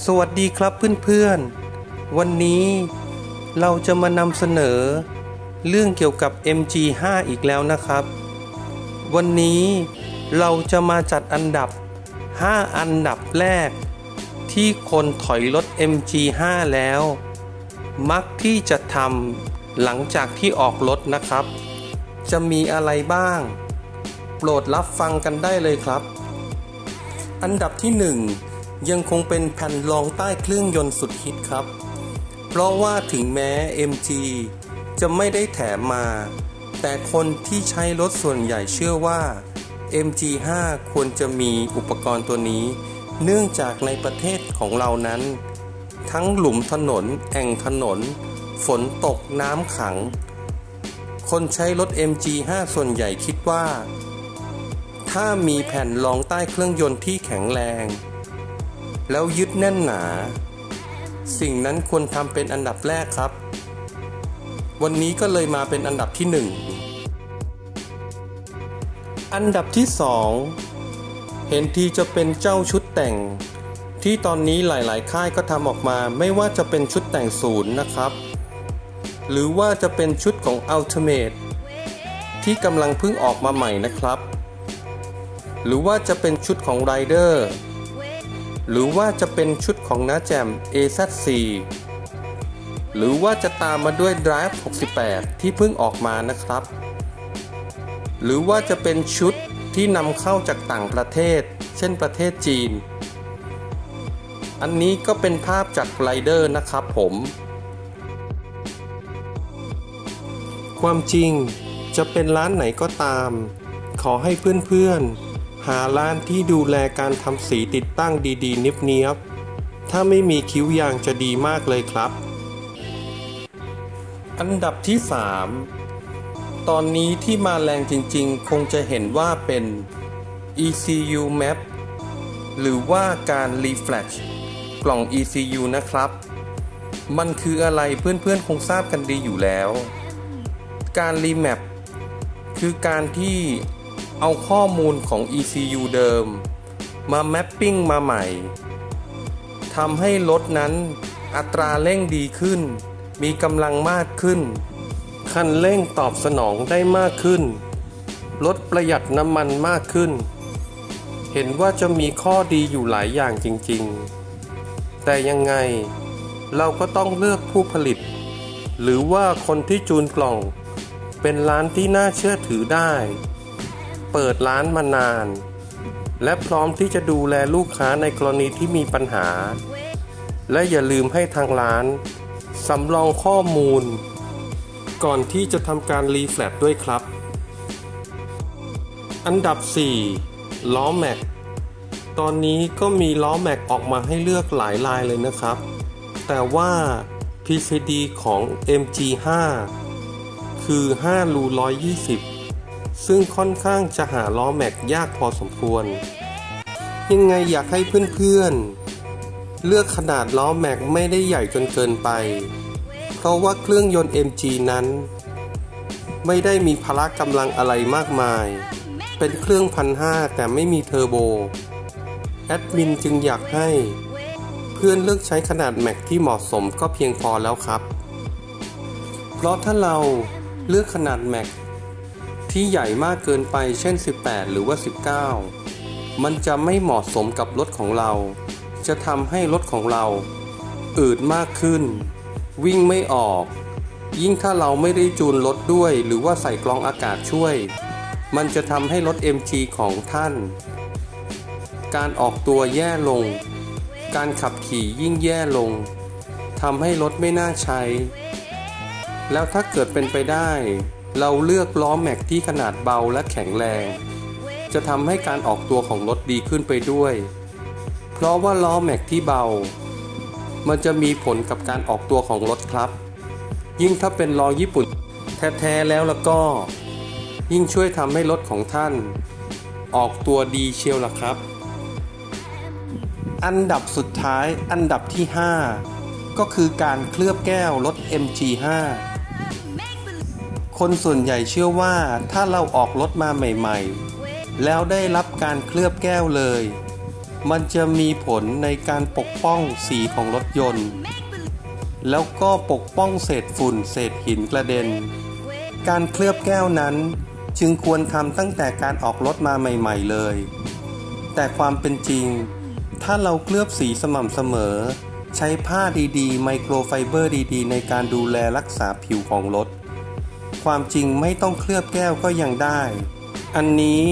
สวัสดีครับเพื่อนๆ วันนี้เราจะมานำเสนอ เรื่องเกี่ยวกับ MG5 อีกแล้วนะครับ วันนี้เราจะมาจัดอันดับ 5 อันดับแรก ที่คนถอยรถ MG5 แล้ว มักที่จะทำหลังจากที่ออกรถนะครับ จะมีอะไรบ้าง โปรดรับฟังกันได้เลยครับ อันดับที่ 1 ยังคงเป็นแผ่นรองใต้เครื่องยนต์สุดฮิตครับ เพราะว่าถึงแม้ MG จะไม่ได้แถมมา แต่คนที่ใช้รถส่วนใหญ่เชื่อว่า MG5 ควรจะมีอุปกรณ์ตัวนี้ เนื่องจากในประเทศของเรานั้น ทั้งหลุมถนน แอ่งถนน ฝนตกน้ำขัง คนใช้รถ MG5 ส่วนใหญ่คิดว่า ถ้ามีแผ่นรองใต้เครื่องยนต์ที่แข็งแรง แล้วยึดแน่นหนา สิ่งนั้นควรทำเป็นอันดับแรกครับ วันนี้ก็เลยมาเป็นอันดับที่หนึ่งอันดับที่สองเห็นทีจะเป็นเจ้าชุดแต่ง ที่ตอนนี้หลาย ๆ ค่ายก็ทำออกมาไม่ว่าจะเป็นชุดแต่งศูนย์นะครับ หรือว่าจะเป็นชุดของ Ultimate ที่กำลังเพิ่งออกมาใหม่นะครับ หรือว่าจะเป็นชุดของ Rider หรือว่าจะเป็นชุดของน้าแจม AZ4 หรือว่าจะตามมาด้วย Drive 68 ที่เพิ่งออกมานะครับ หรือว่าจะเป็นชุดที่นำเข้าจากต่างประเทศ เช่นประเทศจีน อันนี้ก็เป็นภาพจากไรเดอร์นะครับผม ความจริงจะเป็นร้านไหนก็ตาม ขอให้เพื่อนๆ หาร้านที่ดูแลการทำสีติดตั้งดีๆ เนียบๆ ถ้าไม่มีคิ้วยางจะดีมากเลยครับ อันดับที่ 3 ตอนนี้ที่มาแรงจริงๆ คงจะเห็นว่าเป็น ECU Map หรือว่าการ Reflash กล่อง ECU นะครับ มันคืออะไรเพื่อนๆ คงทราบกันดีอยู่แล้ว การ Remap คือการที่ เอาข้อมูลของ ECU เดิม มาแมปปิ้งมาใหม่ทำให้รถนั้นอัตราเร่งดีขึ้น มีกำลังมากขึ้น คันเร่งตอบสนองได้มากขึ้น ลดประหยัดน้ำมันมากขึ้น เห็นว่าจะมีข้อดีอยู่หลายอย่างจริงๆ แต่ยังไงเราก็ต้องเลือกผู้ผลิต หรือว่าคนที่จูนกล่อง เป็นร้านที่น่าเชื่อถือได้ เปิดร้านมานาน และพร้อมที่จะดูแลลูกค้าในกรณีที่มีปัญหา และอย่าลืมให้ทางร้านสำรองข้อมูล ก่อนที่จะทำการรีแฟลตด้วยครับ อันดับ 4 ล้อแม็กตอนนี้ก็มีล้อแม็กออกมาให้เลือกหลายลายเลยนะครับ แต่ว่า PCD ของ MG5 คือ 5 รู 120 ซึ่งค่อนข้างจะหาล้อแม็กยากพอสมควร ยังไงอยากให้เพื่อนๆ เลือกขนาดล้อแม็กไม่ได้ใหญ่จนเกินไป เพราะว่าเครื่องยนต์ MG นั้น ไม่ได้มีพละกำลังอะไรมากมาย เป็นเครื่องพันห้าแต่ไม่มีเทอร์โบ แอดมินจึงอยากให้ เพื่อนเลือกใช้ขนาดแม็กที่เหมาะสมก็เพียงพอแล้วครับ เพราะถ้าเราเลือกขนาดแม็ก ที่ใหญ่มากเกินไปเช่น 18 หรือว่า 19 มันจะไม่เหมาะสมกับรถของเรา จะทำให้รถของเรา อืดมากขึ้น วิ่งไม่ออก ยิ่งถ้าเราไม่ได้จูนรถด้วย หรือว่าใส่กรองอากาศช่วย มันจะทำให้รถ MG ของท่าน การออกตัวแย่ลง การขับขี่ยิ่งแย่ลงทำให้รถไม่น่าใช้ แล้วถ้าเกิดเป็นไปได้ เราเลือกล้อแม็กที่ขนาดเบาและแข็งแรง จะทำให้การออกตัวของรถดีขึ้นไปด้วย เพราะว่าล้อแม็กที่เบา มันจะมีผลกับการออกตัวของรถครับ ยิ่งถ้าเป็นล้อญี่ปุ่นแท้ๆแล้วแล้วก็ ยิ่งช่วยทำให้รถของท่าน ออกตัวดีเชียวล่ะครับ อันดับสุดท้ายอันดับที่ 5 ก็คือการเคลือบแก้วรถ MG5 คนส่วนใหญ่เชื่อว่าถ้าเราออกรถมาใหม่ๆ แล้วได้รับการเคลือบแก้วเลย มันจะมีผลในการปกป้องสีของรถยนต์ แล้วก็ปกป้องเศษฝุ่นเศษหินกระเด็น การเคลือบแก้วนั้นจึงควรทำตั้งแต่การออกรถมาใหม่ ๆเลย แต่ความเป็นจริง ถ้าเราเคลือบสีสม่ำเสมอ ใช้ผ้าดีๆ ไมโครไฟเบอร์ดีๆ ในการดูแลรักษาผิวของรถ ความจริงไม่ต้องเคลือบแก้วก็ยังได้ อันนี้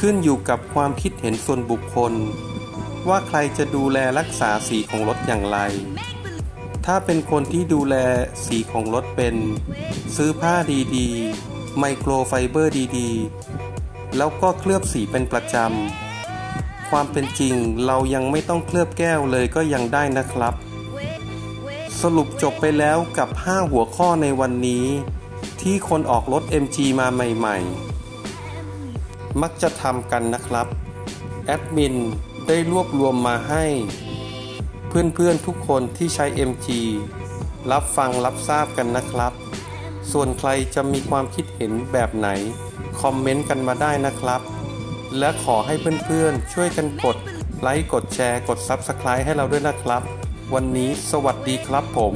ขึ้นอยู่กับความคิดเห็นส่วนบุคคล ว่าใครจะดูแลรักษาสีของรถอย่างไร ถ้าเป็นคนที่ดูแลสีของรถเป็น ซื้อผ้าดีๆ ไมโครไฟเบอร์ดีๆ แล้วก็เคลือบสีเป็นประจำ ความเป็นจริงเรายังไม่ต้องเคลือบแก้วเลยก็ยังได้นะครับ สรุปจบไปแล้วกับ 5 หัวข้อในวันนี้ ที่คนออกรถ MG มาใหม่ ๆ มักจะทำกันนะครับ แอดมินได้รวบรวมมาให้ เพื่อนๆทุกคนที่ใช้ MG รับฟังรับทราบกันนะครับ ส่วนใครจะมีความคิดเห็นแบบไหน คอมเมนต์กันมาได้นะครับ และขอให้เพื่อนๆ ช่วยกันกดไลค์ กดแชร์ กด Subscribe ให้เราด้วยนะครับ วันนี้สวัสดีครับผม